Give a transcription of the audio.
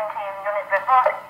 Extraction team, unit report.